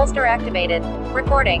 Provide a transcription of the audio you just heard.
Holster activated. Recording.